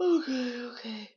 okay, okay.